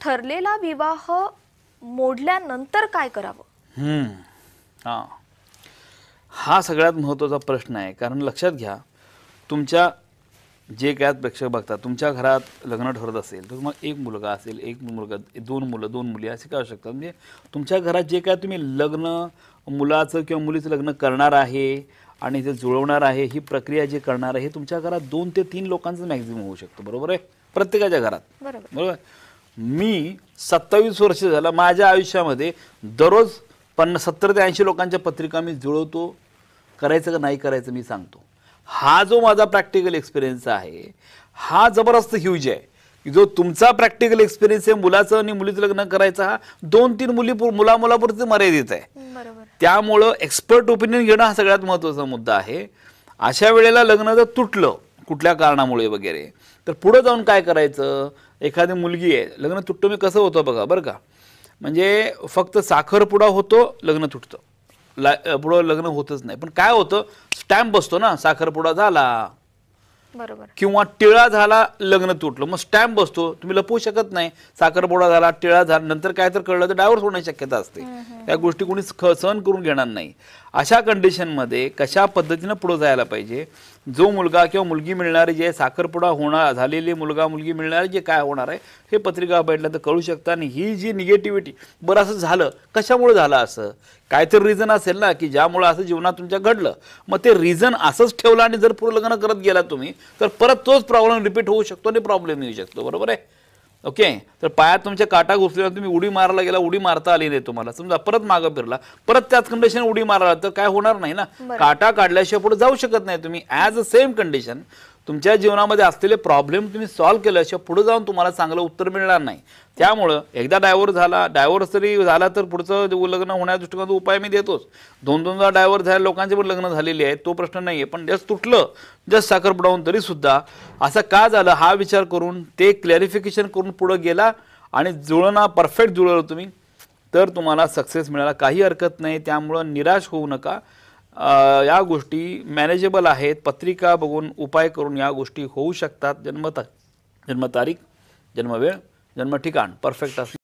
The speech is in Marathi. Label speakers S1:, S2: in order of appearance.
S1: ठरलेला विवाह मोडल्यानंतर काय करावं?
S2: हम्म. हा. हा सगळ्यात महत्त्वाचा प्रश्न आहे. कारण लक्षात घ्या तुमच्या जे काय प्रेक्षक बघतात तुमच्या घरात लग्न ठरत असेल तर मग एक मुलगा असेल एक मुलगा दोन मुलं दोन मुली असे काय असू शकतात? म्हणजे तुमच्या घरात जे काय तुम्ही लग्न मुलाचं किंवा मुलीचं लग्न करणार आहे आणि ते जुळवणार आहे ही प्रक्रिया जे करणार आहे हे तुमच्या घरात दोन ते तीन लोकांचं मॅक्झिमम होऊ शकतं. बरोबर आहे? प्रत्येकाच्या घरात.
S1: बरोबर.
S2: बरोबर? मी सत्तावीस वर्ष झालं माझ्या आयुष्यामध्ये दररोज पन्नास सत्तर ते ऐंशी लोकांच्या पत्रिका मी जुळवतो. करायचं का नाही करायचं मी सांगतो. हा जो माझा प्रॅक्टिकल एक्सपिरियन्स आहे हा जबरदस्त ह्यूज आहे. की जो तुमचा प्रॅक्टिकल एक्सपिरियन्स आहे मुलाचं आणि मुलीचं लग्न करायचं हा दोन तीन मुली मुला मुलापुरते मर्यादित आहे. त्यामुळं एक्सपर्ट ओपिनियन घेणं हा सगळ्यात महत्त्वाचा मुद्दा आहे. अशा वेळेला लग्न जर तुटलं कुठल्या कारणामुळे वगैरे तर पुढं जाऊन काय करायचं? एखादी मुलगी आहे लग्न तुटतो मी कसं होतं बघा बरं का? म्हणजे फक्त साखरपुडा होतो लग्न तुटतं. ला पुढं लग्न होतच नाही. पण काय होतं? स्टॅम्प बसतो ना साखरपुडा झाला.
S1: बरोबर.
S2: किंवा टिळा झाला लग्न तुटलं. मग स्टॅम्प बसतो. तुम्ही लपवू शकत नाही. साखरपुडा झाला टिळा झाला नंतर काय तर कळलं तर डायव्हर्स होण्याची शक्यता असते. त्या गोष्टी कोणी सहन करून घेणार नाही. अशा कंडिशनमध्ये कशा पद्धतीनं पुढे जायला पाहिजे? जो मुलगा किंवा मुलगी मिळणारी जे साखरपुडा होणार झालेली मुलगा मुलगी मिळणारे जे काय होणार आहे? हे पत्रिका भेटल्यानंतर कळू शकतं. आणि ही जी निगेटिव्हिटी बरं असं झालं. कशामुळे झालं असं? काहीतरी रिझन असेल ना की ज्यामुळे असं जीवनात तुमच्या घडलं. मग ते रिझन असंच ठेवलं आणि जर पूर्ण लग्न करत गेला तुम्ही तर परत तोच प्रॉब्लेम रिपीट होऊ शकतो आणि प्रॉब्लेम येऊ शकतो. बरोबर आहे? ओके तर पायात तुमच्या काटा घुसल्यावर तुम्ही उडी मारायला गेला उडी मारता आली नाही तुम्हाला. समजा परत मागं फिरला परत त्याच कंडिशन उडी मारायला तर काय होणार नाही ना? काटा काढल्याशिवाय पुढे जाऊ शकत नाही तुम्ही. ॲज अ सेम कंडिशन तुमच्या जीवनामध्ये असलेले प्रॉब्लेम तुम्ही सॉल्व्ह केल्याशिवाय पुढे जाऊन तुम्हाला चांगलं उत्तर मिळणार नाही. त्यामुळं एकदा डायव्हर्स झाला डायव्हर्स जरी झाला तर पुढचं लग्न होण्या दृष्टिकोनाचा उपाय मी देतोच. दोन दोनदा डायव्हर्स झाल्या लोकांचे पण लग्न झालेले आहे तो प्रश्न नाही आहे पण जस्ट तुटलं जस्ट साखर बुडावून तरी सुद्धा असं का झालं हा विचार करून ते क्लॅरिफिकेशन करून पुढं गेला आणि जुळणा परफेक्ट जुळलं तुम्ही तर तुम्हाला सक्सेस मिळाला काही हरकत नाही. त्यामुळं निराश होऊ नका. या गोष्टी मॅनेजेबल आहेत. पत्रिका बघून उपाय करून या गोष्टी होऊ शकतात. जन्मता जन्मतारीख जन्मवेळ जन्म ठिकाण परफेक्ट असणं